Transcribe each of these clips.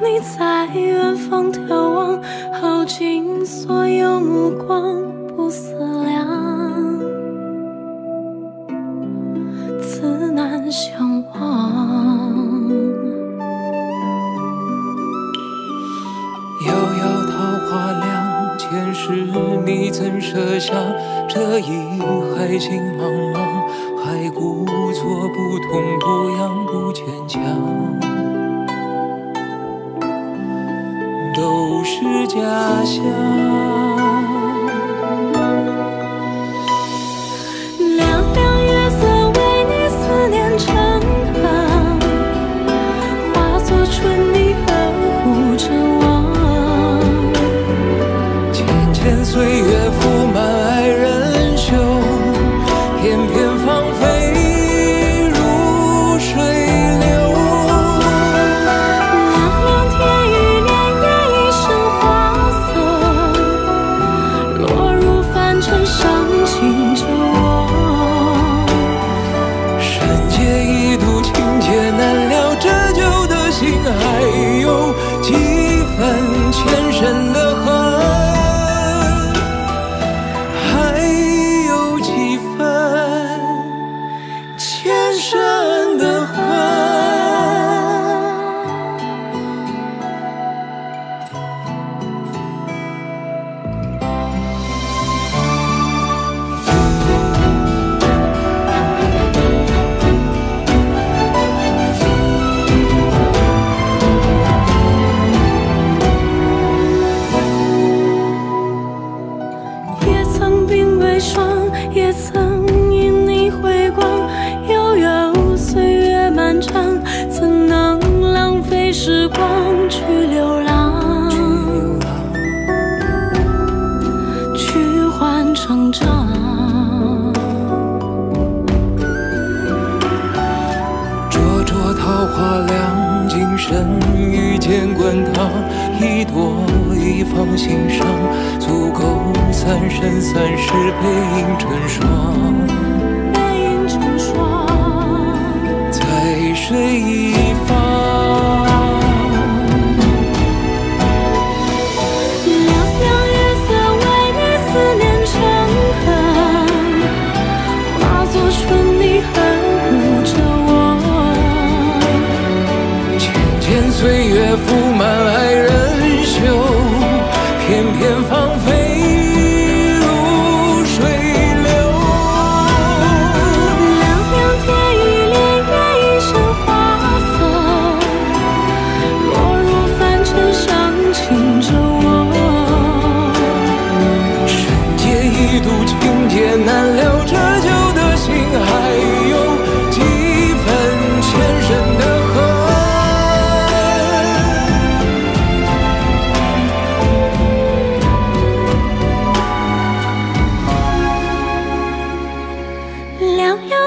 你在远方眺望，耗尽所有目光，不思量，自难相忘。遥遥桃花凉，前世你怎舍下这一海情茫茫？还故作不痛不痒不坚强，都是假象。凉凉月色为你思念成河，化作春泥呵护着我。浅浅岁月时光去流浪，去换成长？灼灼桃花凉，今生遇见滚烫，一朵一放心上，足够三生三世背影成双。背影成双。在水岁月铺满爱人袖，片片芳菲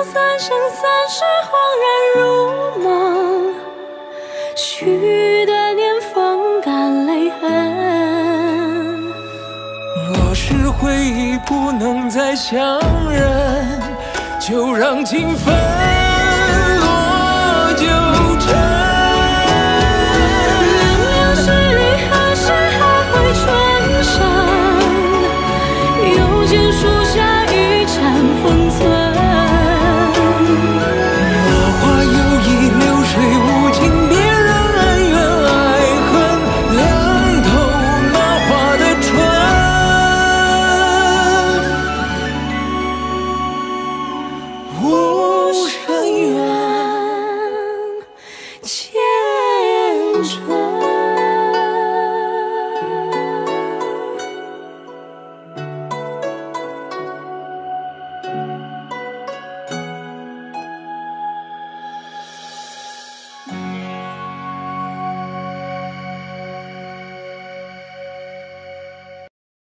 三生三世，恍然如梦，许的年风干泪痕。若是回忆不能再相认，就让情分 change.